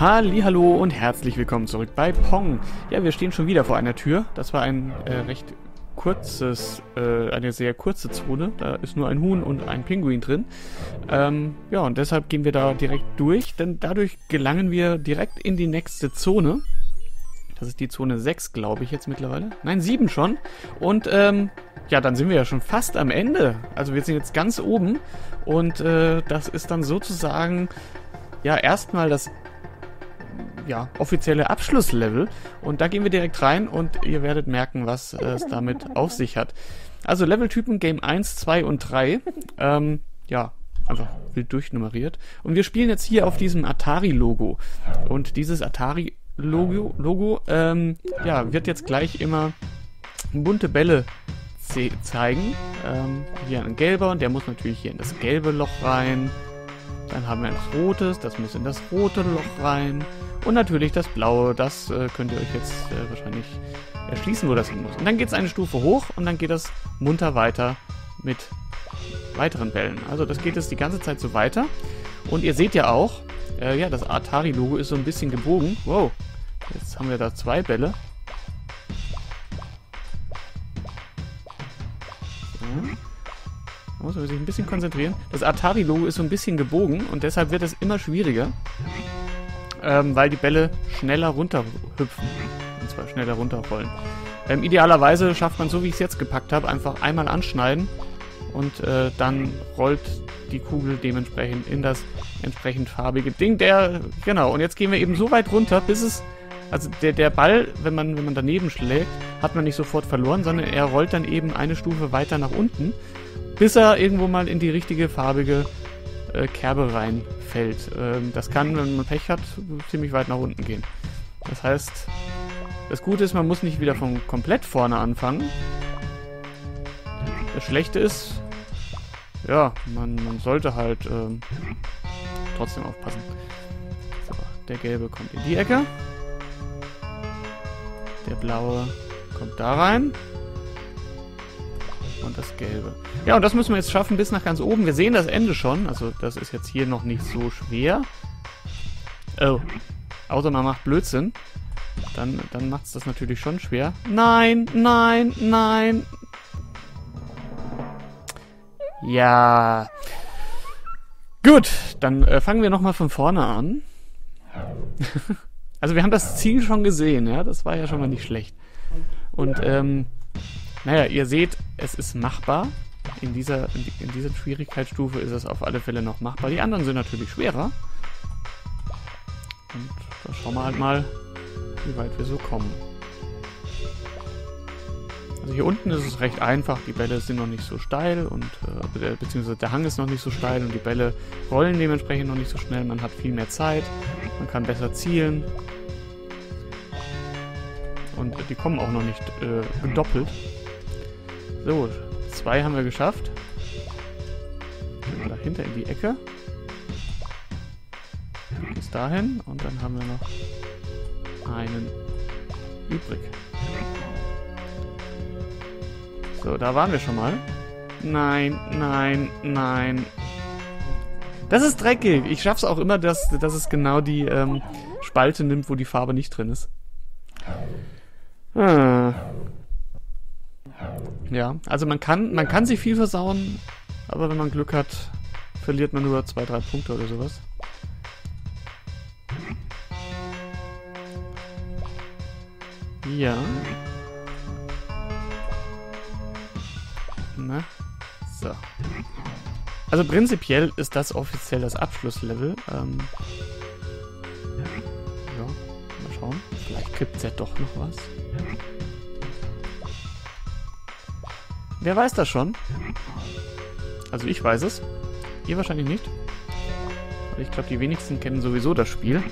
Hallo und herzlich willkommen zurück bei Pong. Ja, wir stehen schon wieder vor einer Tür. Das war ein äh, recht kurzes, äh, eine sehr kurze Zone. Da ist nur ein Huhn und ein Pinguin drin. Ähm, ja, und deshalb gehen wir da direkt durch, denn dadurch gelangen wir direkt in die nächste Zone. Das ist die Zone 6, glaube ich, jetzt mittlerweile. Nein, 7 schon. Und ähm, ja, dann sind wir ja schon fast am Ende. Also wir sind jetzt ganz oben. Und äh, das ist dann sozusagen ja erstmal das ja, offizielle Abschlusslevel. Und da gehen wir direkt rein und ihr werdet merken, was äh, es damit auf sich hat. Also Leveltypen Game 1, 2 und 3. Ähm, ja, einfach wild durchnummeriert. Und wir spielen jetzt hier auf diesem Atari-Logo. Und dieses Atari-Logo Logo, ähm, ja, wird jetzt gleich immer bunte Bälle zeigen. Ähm, hier ein gelber und der muss natürlich hier in das gelbe Loch rein. Dann haben wir ein rotes, das muss in das rote Loch rein. Und natürlich das blaue, das äh, könnt ihr euch jetzt äh, wahrscheinlich erschließen, wo das hin muss. Und dann geht es eine Stufe hoch und dann geht das munter weiter mit weiteren Bällen. Also das geht jetzt die ganze Zeit so weiter. Und ihr seht ja auch, äh, ja, das Atari-Logo ist so ein bisschen gebogen. Wow, jetzt haben wir da zwei Bälle. So. Da muss man sich ein bisschen konzentrieren. Das Atari-Logo ist so ein bisschen gebogen und deshalb wird es immer schwieriger ähm, weil die Bälle schneller runterhüpfen. Und zwar schneller runterrollen. Ähm, idealerweise schafft man, so wie ich es jetzt gepackt habe, einfach einmal anschneiden und äh, dann rollt die Kugel dementsprechend in das entsprechend farbige Ding. Der, genau, und jetzt gehen wir eben so weit runter, bis es, also der, der Ball, wenn man, wenn man daneben schlägt, hat man nicht sofort verloren, sondern er rollt dann eben eine Stufe weiter nach unten, bis er irgendwo mal in die richtige farbige äh, Kerbe reinfällt. Ähm, das kann, wenn man Pech hat, ziemlich weit nach unten gehen. Das heißt, das Gute ist, man muss nicht wieder von komplett vorne anfangen. Das Schlechte ist, ja, man, man sollte halt ähm, trotzdem aufpassen. So, der gelbe kommt in die Ecke. Der blaue kommt da rein und das Gelbe. Ja, und das müssen wir jetzt schaffen bis nach ganz oben. Wir sehen das Ende schon. Also das ist jetzt hier noch nicht so schwer. Oh. Außer man macht Blödsinn. Dann, dann macht es das natürlich schon schwer. Nein, nein, nein. Ja. Gut, dann äh, fangen wir nochmal von vorne an. also wir haben das Ziel schon gesehen, ja. Das war ja schon mal nicht schlecht. Und ähm, naja, ihr seht, es ist machbar. In dieser, in dieser Schwierigkeitsstufe ist es auf alle Fälle noch machbar. Die anderen sind natürlich schwerer. Und da schauen wir halt mal, wie weit wir so kommen. Also hier unten ist es recht einfach. Die Bälle sind noch nicht so steil und äh, beziehungsweise der Hang ist noch nicht so steil und die Bälle rollen dementsprechend noch nicht so schnell. Man hat viel mehr Zeit. Man kann besser zielen. Und die kommen auch noch nicht äh, gedoppelt. So, zwei haben wir geschafft. Dahinter in die Ecke. Bis dahin. Und dann haben wir noch einen übrig. So, da waren wir schon mal. Nein, nein, nein. Das ist dreckig. Ich schaff's auch immer, dass, dass es genau die ähm, Spalte nimmt, wo die Farbe nicht drin ist. Ah. Ja, also man kann, man kann sich viel versauen, aber wenn man Glück hat, verliert man nur zwei, drei Punkte oder sowas. Ja. Na, so. Also prinzipiell ist das offiziell das Abschlusslevel. Ähm, ja, mal schauen. Vielleicht gibt es ja doch noch was. Wer weiß das schon? Also ich weiß es. Ihr wahrscheinlich nicht. Aber ich glaube, die wenigsten kennen sowieso das Spiel.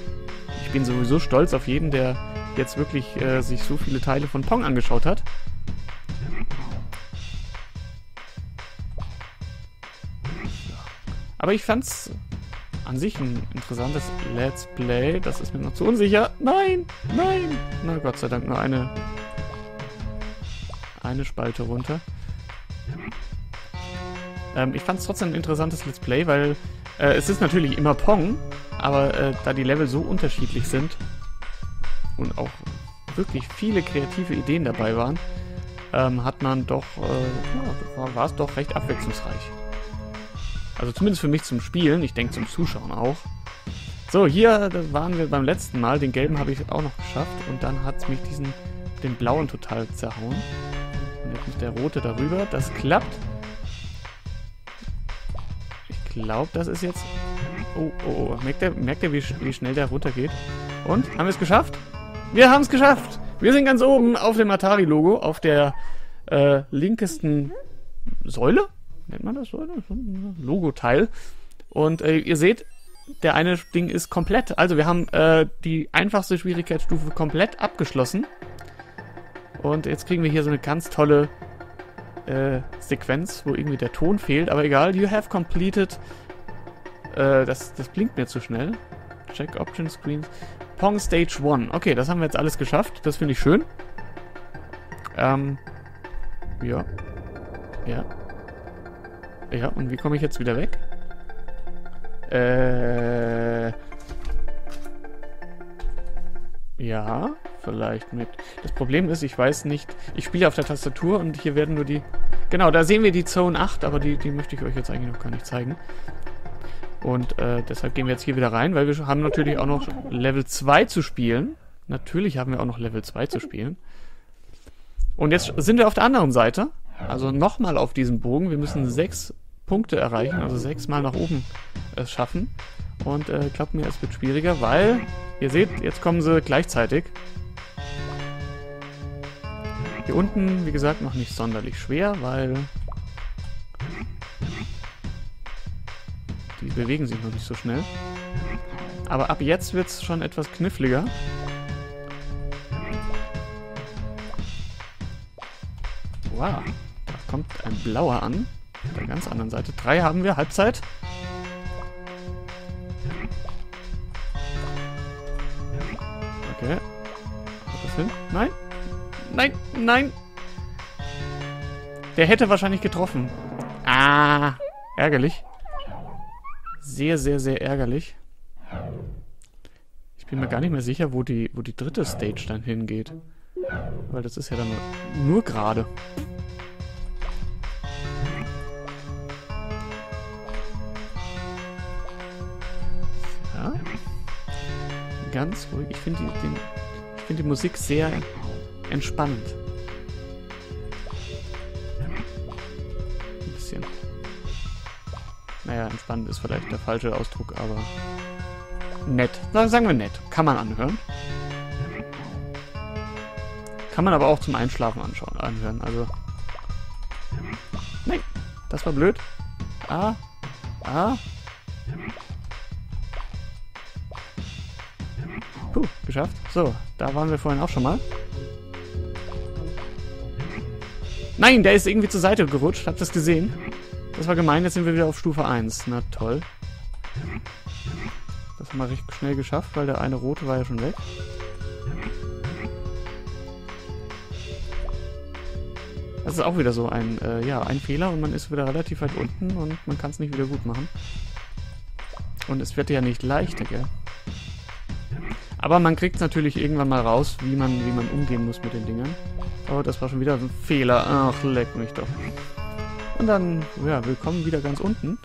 Ich bin sowieso stolz auf jeden, der jetzt wirklich äh, sich so viele Teile von Pong angeschaut hat. Aber ich fand's an sich ein interessantes Let's Play. Das ist mir noch zu unsicher. Nein, nein. Na Gott sei Dank nur eine eine Spalte runter. Ähm, ich fand es trotzdem ein interessantes Let's Play, weil äh, es ist natürlich immer Pong, Aber äh, da die Level so unterschiedlich sind und auch wirklich viele kreative Ideen dabei waren, ähm, hat man doch, äh, ja, war es doch recht abwechslungsreich. Also zumindest für mich zum Spielen, ich denke zum Zuschauen auch. So, hier waren wir beim letzten Mal. Den gelben habe ich auch noch geschafft. Und dann hat es mich diesen, den blauen total zerhauen. Und jetzt muss der rote darüber. Das klappt. Ich glaube, das ist jetzt... Oh, oh, oh. Merkt ihr, merkt ihr wie, wie schnell der runtergeht? Und? Haben wir es geschafft? Wir haben es geschafft! Wir sind ganz oben auf dem Atari-Logo, auf der äh, linkesten Säule. Nennt man das Säule? Logo-Teil. Und äh, ihr seht, der eine Ding ist komplett. Also wir haben äh, die einfachste Schwierigkeitsstufe komplett abgeschlossen. Und jetzt kriegen wir hier so eine ganz tolle äh, Sequenz, wo irgendwie der Ton fehlt. Aber egal, you have completed. Äh, das, das blinkt mir zu schnell. Check Option Screens. Pong Stage 1. Okay, das haben wir jetzt alles geschafft. Das finde ich schön. Ähm. Ja. Ja. Ja, und wie komme ich jetzt wieder weg? Äh. Ja, vielleicht mit. Das Problem ist, ich weiß nicht. Ich spiele auf der Tastatur und hier werden nur die. Genau, da sehen wir die Zone 8, aber die, die möchte ich euch jetzt eigentlich noch gar nicht zeigen. Und äh, deshalb gehen wir jetzt hier wieder rein, weil wir haben natürlich auch noch Level 2 zu spielen. Natürlich haben wir auch noch Level 2 zu spielen. Und jetzt sind wir auf der anderen Seite. Also nochmal auf diesem Bogen. Wir müssen sechs Punkte erreichen, also sechsmal nach oben es schaffen. Und äh, glaubt mir, es wird schwieriger, weil, ihr seht, jetzt kommen sie gleichzeitig. Hier unten, wie gesagt, noch nicht sonderlich schwer, weil die bewegen sich noch nicht so schnell. Aber ab jetzt wird es schon etwas kniffliger. Wow, da kommt ein blauer an. Auf der ganz anderen Seite. Drei haben wir, Halbzeit. Nein, nein! Der hätte wahrscheinlich getroffen. Ah, ärgerlich. Sehr, sehr, sehr ärgerlich. Ich bin mir gar nicht mehr sicher, wo die, wo die dritte Stage dann hingeht. Weil das ist ja dann nur, nur gerade. ganz ruhig. Ich finde die, find die Musik sehr entspannend. Ein bisschen. Naja, entspannend ist vielleicht der falsche Ausdruck, aber nett. Sagen wir nett. Kann man anhören. Kann man aber auch zum Einschlafen anschauen, anhören. Also. Nein, das war blöd. Ah. Ah. Puh, geschafft. So, da waren wir vorhin auch schon mal. Nein, der ist irgendwie zur Seite gerutscht. Habt ihr das gesehen? Das war gemein, jetzt sind wir wieder auf Stufe 1. Na toll. Das haben wir recht schnell geschafft, weil der eine rote war ja schon weg. Das ist auch wieder so ein, äh, ja, ein Fehler und man ist wieder relativ weit unten und man kann es nicht wieder gut machen. Und es wird ja nicht leichter, gell? Aber man kriegt natürlich irgendwann mal raus, wie man, wie man umgehen muss mit den Dingern. Oh, das war schon wieder ein Fehler. Ach, leck mich doch. Und dann, ja, willkommen wieder ganz unten.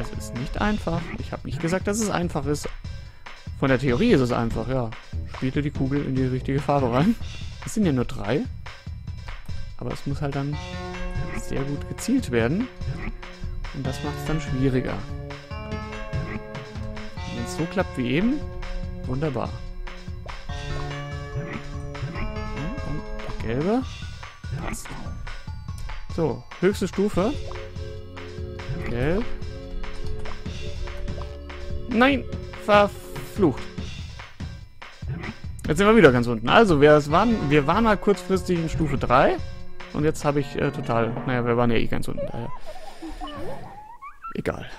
Es ist nicht einfach. Ich habe nicht gesagt, dass es einfach ist. Von der Theorie ist es einfach, ja. Spielte die Kugel in die richtige Farbe rein. Es sind ja nur drei. Aber es muss halt dann sehr gut gezielt werden. Und das macht es dann schwieriger. Wenn es so klappt wie eben, wunderbar. Und gelbe. So, höchste Stufe. Gelb. Nein, verflucht. Jetzt sind wir wieder ganz unten. Also, wir waren, wir waren mal kurzfristig in Stufe 3. Und jetzt habe ich äh, total... Naja, wir waren ja eh ganz unten, daher... Egal.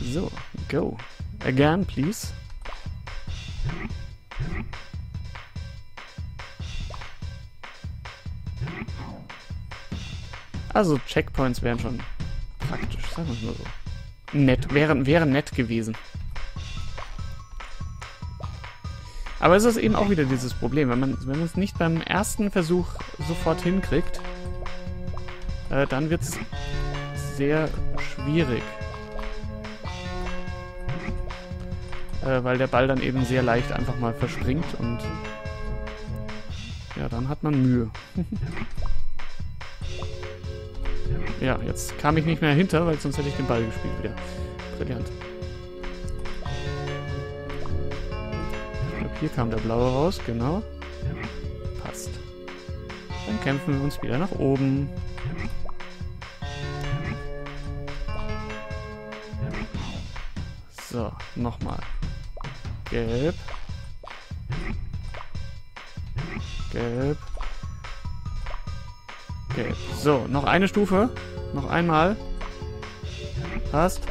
So, go. Again, please. Also Checkpoints wären schon praktisch, sagen wir es mal so. Nett, wären, wären nett gewesen. Aber es ist eben auch wieder dieses Problem, wenn man wenn es nicht beim ersten Versuch sofort hinkriegt, äh, dann wird es sehr schwierig. Äh, weil der Ball dann eben sehr leicht einfach mal verspringt und ja, dann hat man Mühe. ja, jetzt kam ich nicht mehr hinter, weil sonst hätte ich den Ball gespielt wieder. Brillant. Hier kam der blaue raus, genau. Passt. Dann kämpfen wir uns wieder nach oben. So, nochmal. Gelb. Gelb. Gelb. So, noch eine Stufe. Noch einmal. Passt.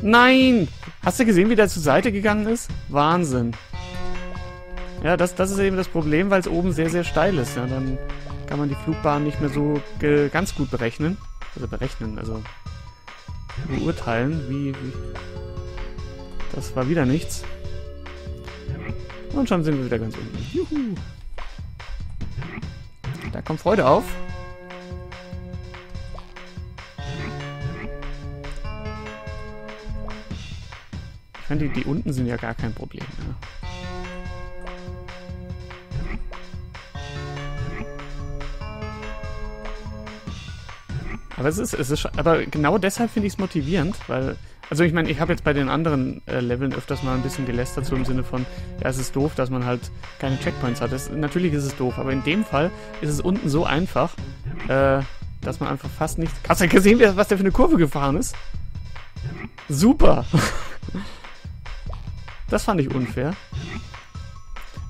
Nein! Hast du gesehen, wie der zur Seite gegangen ist? Wahnsinn. Ja, das, das ist eben das Problem, weil es oben sehr, sehr steil ist. Ja, dann kann man die Flugbahn nicht mehr so ganz gut berechnen. Also berechnen, also beurteilen, wie, wie... Das war wieder nichts. Und schon sind wir wieder ganz unten. Juhu! Da kommt Freude auf. Ich meine, die, die unten sind ja gar kein Problem. Ne? Aber es ist, es ist, aber genau deshalb finde ich es motivierend, weil, also ich meine, ich habe jetzt bei den anderen äh, Leveln öfters mal ein bisschen gelästert, so im Sinne von, ja, es ist doof, dass man halt keine Checkpoints hat. Das, natürlich ist es doof, aber in dem Fall ist es unten so einfach, äh, dass man einfach fast nicht. Hast du gesehen, was der für eine Kurve gefahren ist? Super! Das fand ich unfair.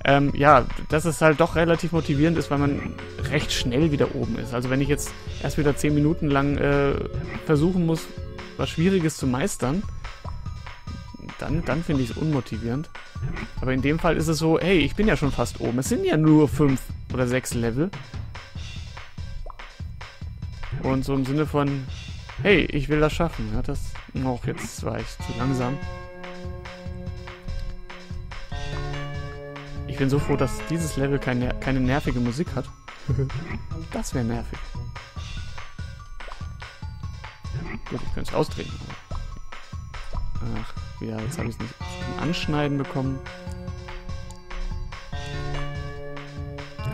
Ähm, ja, dass es halt doch relativ motivierend ist, weil man recht schnell wieder oben ist. Also wenn ich jetzt erst wieder 10 Minuten lang äh, versuchen muss, was Schwieriges zu meistern, dann, dann finde ich es unmotivierend. Aber in dem Fall ist es so, hey, ich bin ja schon fast oben. Es sind ja nur 5 oder 6 Level. Und so im Sinne von, hey, ich will das schaffen. Ja, das, noch jetzt war ich zu langsam. Ich bin so froh, dass dieses Level keine, keine nervige Musik hat. das wäre nervig. Gut, ich könnte es ausdrehen. Ach, ja, jetzt habe ich es nicht zum Anschneiden bekommen.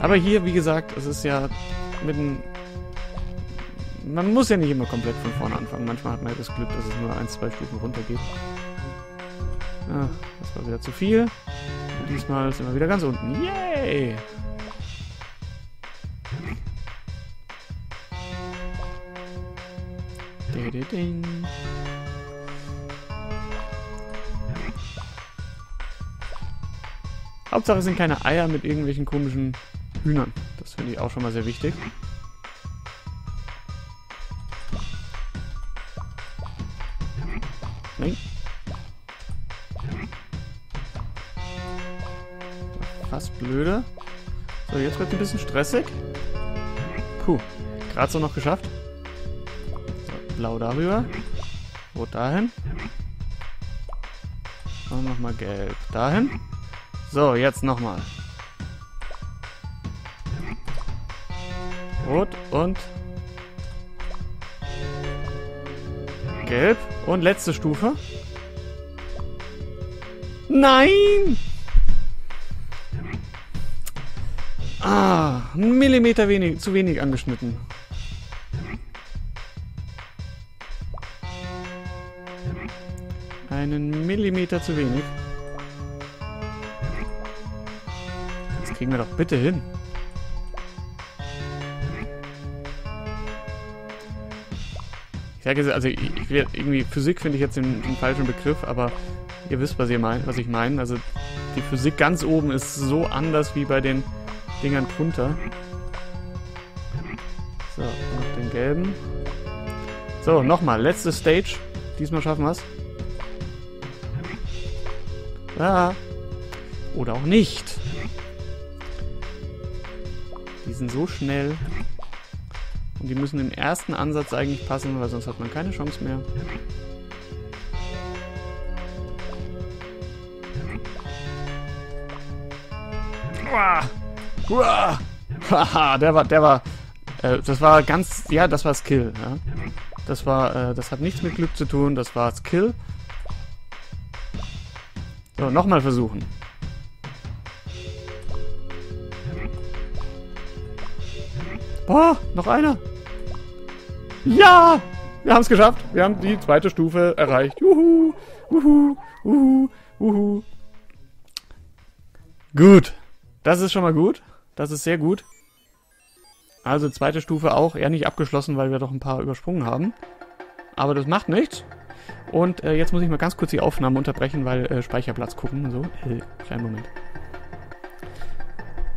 Aber hier, wie gesagt, es ist ja mit einem... Man muss ja nicht immer komplett von vorne anfangen. Manchmal hat man ja das Glück, dass es nur ein, zwei Stufen runter geht. Ah, das war wieder zu viel diesmal sind wir wieder ganz unten. Yay! Ding. Hauptsache sind keine Eier mit irgendwelchen komischen Hühnern. Das finde ich auch schon mal sehr wichtig. Nein. fast blöde. So, jetzt wird es ein bisschen stressig. Puh, gerade so noch geschafft. Blau darüber. Rot dahin. Und nochmal gelb dahin. So, jetzt nochmal. Rot und gelb. Und letzte Stufe. Nein! Ah, ein Millimeter wenig, zu wenig angeschnitten. Einen Millimeter zu wenig. Das kriegen wir doch bitte hin. Ich sage also ich, ich irgendwie Physik finde ich jetzt den, den, falschen Begriff, aber ihr wisst, was ihr meint, was ich meine. Also die Physik ganz oben ist so anders wie bei den Dingern drunter. So, noch den gelben. So, nochmal. Letzte Stage. Diesmal schaffen wir es. Ah. Oder auch nicht. Die sind so schnell. Und die müssen im ersten Ansatz eigentlich passen, weil sonst hat man keine Chance mehr. Haha, der war, der war, äh, das war ganz, ja, das war Skill, ja. Das war, äh, das hat nichts mit Glück zu tun, das war Skill. So, nochmal versuchen. Boah, noch einer. Ja! Wir haben es geschafft. Wir haben die zweite Stufe erreicht. Juhu, juhu, juhu, juhu. Gut. Das ist schon mal gut. Das ist sehr gut. Also zweite Stufe auch eher nicht abgeschlossen, weil wir doch ein paar übersprungen haben. Aber das macht nichts. Und äh, jetzt muss ich mal ganz kurz die Aufnahme unterbrechen, weil äh, Speicherplatz gucken. So, äh, kleinen Moment.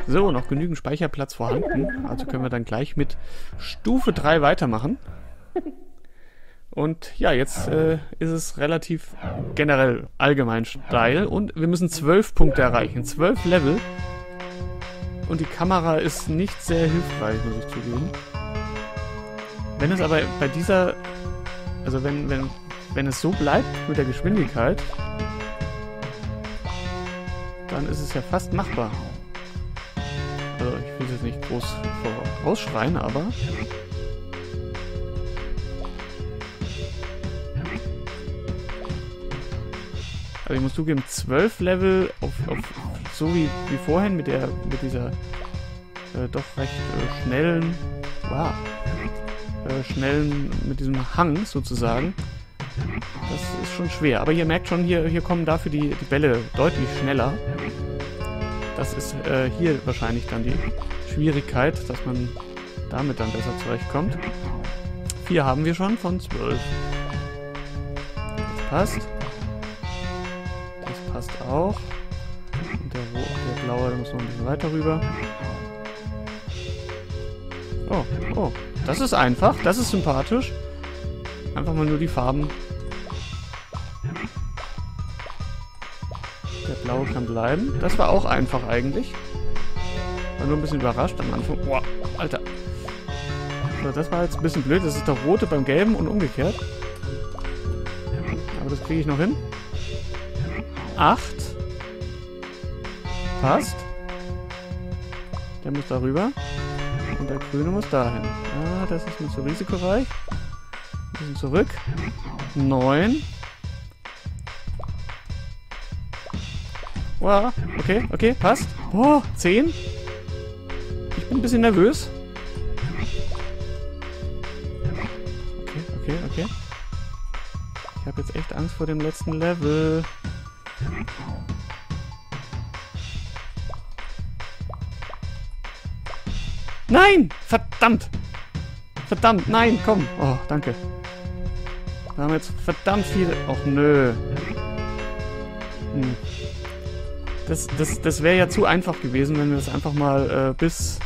So, noch genügend Speicherplatz vorhanden. Also können wir dann gleich mit Stufe 3 weitermachen. Und ja, jetzt äh, ist es relativ generell allgemein steil. Und wir müssen 12 Punkte erreichen. 12 Level. Und die Kamera ist nicht sehr hilfreich, muss ich zugeben. Wenn es aber bei dieser... Also wenn, wenn, wenn es so bleibt mit der Geschwindigkeit, dann ist es ja fast machbar. Also ich will es jetzt nicht groß rausschreien, aber... Also ich muss zugeben, 12 Level auf, auf so wie, wie vorhin mit der mit dieser äh, doch recht äh, schnellen wow, äh, schnellen mit diesem Hang sozusagen. Das ist schon schwer. Aber ihr merkt schon, hier, hier kommen dafür die, die Bälle deutlich schneller. Das ist äh, hier wahrscheinlich dann die Schwierigkeit, dass man damit dann besser zurechtkommt. Vier haben wir schon von zwölf. Das passt. Das passt auch. Und der, der blaue, der muss noch ein bisschen weiter rüber. Oh, oh. Das ist einfach. Das ist sympathisch. Einfach mal nur die Farben Kann bleiben. Das war auch einfach eigentlich. War nur ein bisschen überrascht am Anfang. Boah, Alter. So, das war jetzt ein bisschen blöd. Das ist der rote beim gelben und umgekehrt. Aber das kriege ich noch hin. Acht. Passt. Der muss da rüber. Und der grüne muss dahin. Ah, das ist mir zu risikoreich. Ein bisschen zurück. Neun. Wow, okay, okay, passt. Boah, 10. Ich bin ein bisschen nervös. Okay, okay, okay. Ich habe jetzt echt Angst vor dem letzten Level. Nein! Verdammt! Verdammt, nein, komm. Oh, danke. Wir haben jetzt verdammt viele... Och, nö. Hm. Das, das, das wäre ja zu einfach gewesen, wenn wir das einfach mal äh, bis...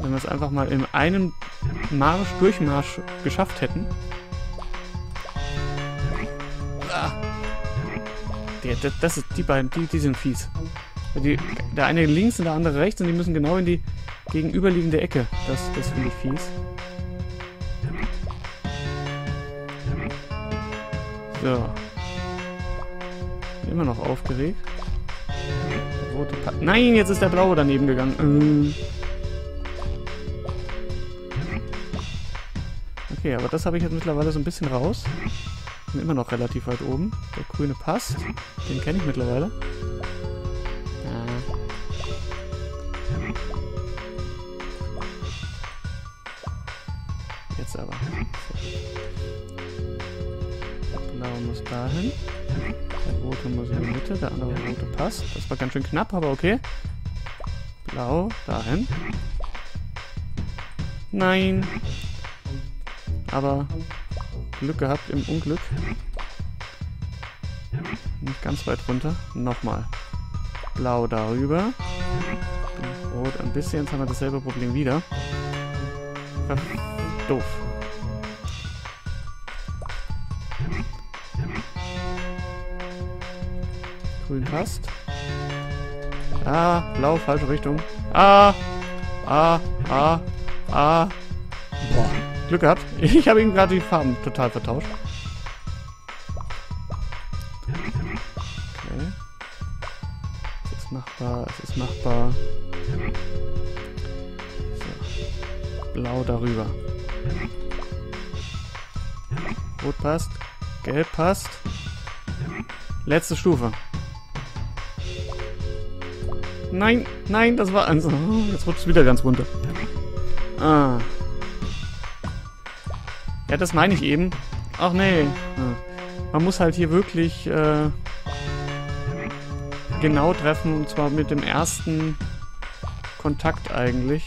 Wenn wir es einfach mal in einem Marsch, Durchmarsch geschafft hätten. Ah. Der, der, das ist, die beiden, die, die sind fies. Die, der eine links und der andere rechts und die müssen genau in die gegenüberliegende Ecke. Das, das finde ich fies. So. Immer noch aufgeregt. Nein, jetzt ist der blaue daneben gegangen. Okay, aber das habe ich jetzt mittlerweile so ein bisschen raus. Bin immer noch relativ weit oben. Der grüne passt. Den kenne ich mittlerweile. Dahin. Der rote muss in die Mitte, der andere rote passt. Das war ganz schön knapp, aber okay. Blau, dahin. Nein. Aber Glück gehabt im Unglück. Nicht ganz weit runter. Nochmal. Blau darüber. Rot ein bisschen. Jetzt haben wir dasselbe Problem wieder. Doof. Passt. Ah, blau, falsche Richtung. Ah, ah, ah, ah. Boah, Glück gehabt. Ich habe ihm gerade die Farben total vertauscht. Okay. Es ist machbar, es ist machbar. So. Blau darüber. Rot passt. Gelb passt. Letzte Stufe. Nein, nein, das war. Oh, jetzt rutscht es wieder ganz runter. Ah. Ja, das meine ich eben. Ach nee. Man muss halt hier wirklich äh, genau treffen und zwar mit dem ersten Kontakt eigentlich.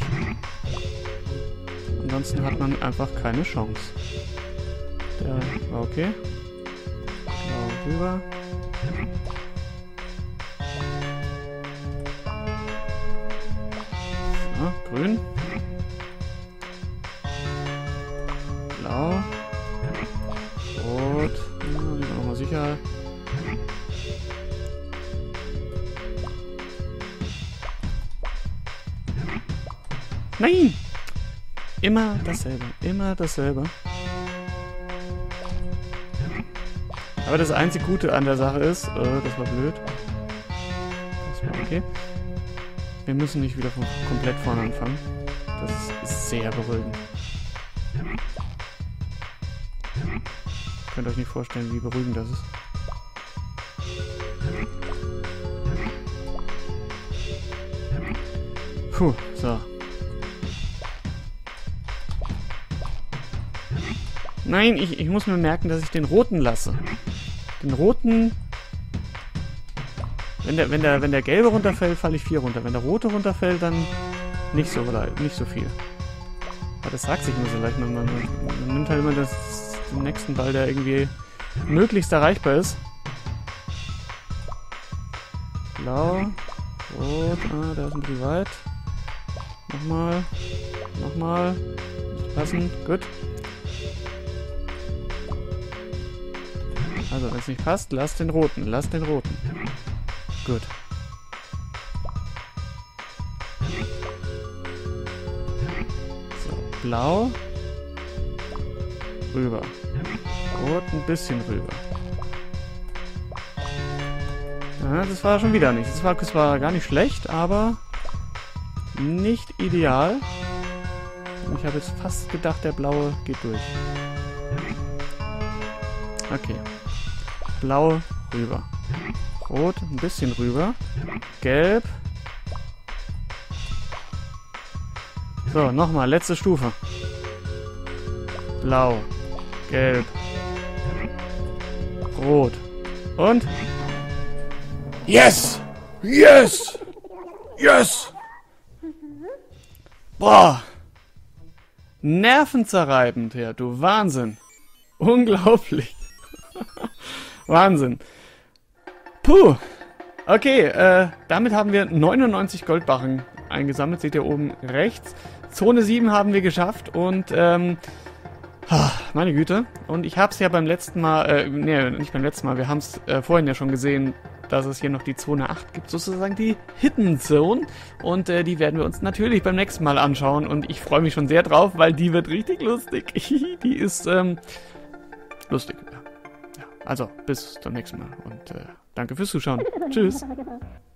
Ansonsten hat man einfach keine Chance. Der war okay. Genau, rüber. So, grün. Blau. Rot. Ja, nochmal sicher. Nein! Immer dasselbe. Immer dasselbe. Aber das einzig Gute an der Sache ist, äh, das war blöd. Das war okay. Wir müssen nicht wieder von komplett vorne anfangen. Das ist sehr beruhigend. Ihr könnt euch nicht vorstellen, wie beruhigend das ist. Puh, so. Nein, ich, ich muss mir merken, dass ich den roten lasse. Den roten... Wenn der, wenn der, wenn der gelbe runterfällt, falle ich vier runter. Wenn der rote runterfällt, dann nicht so, nicht so viel. Aber das sagt sich immer so leicht. Man, man, man nimmt halt immer das, den nächsten Ball, der irgendwie möglichst erreichbar ist. Blau. Rot. Ah, da ist ein bisschen weit. Nochmal. Nochmal. Passen. Gut. Also, wenn es nicht passt, lass den roten. Lass den roten. Gut. So, blau. Rüber. Rot ein bisschen rüber. Ja, das war schon wieder nicht. Das war, das war gar nicht schlecht, aber nicht ideal. Ich habe jetzt fast gedacht, der blaue geht durch. Okay. Blau rüber. Rot ein bisschen rüber. Gelb. So, nochmal, letzte Stufe. Blau. Gelb. Rot. Und? Yes! Yes! Yes! Boah! Nervenzerreibend, ja, du Wahnsinn. Unglaublich. Wahnsinn. Puh. Okay, äh, damit haben wir 99 Goldbarren eingesammelt. Seht ihr oben rechts. Zone 7 haben wir geschafft und, ähm, meine Güte. Und ich habe es ja beim letzten Mal, äh, nee, nicht beim letzten Mal, wir haben es äh, vorhin ja schon gesehen, dass es hier noch die Zone 8 gibt, sozusagen die Hidden Zone. Und äh, die werden wir uns natürlich beim nächsten Mal anschauen. Und ich freue mich schon sehr drauf, weil die wird richtig lustig. die ist, ähm, lustig. Also, bis zum nächsten Mal und äh, danke fürs Zuschauen. Tschüss.